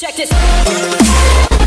Check this.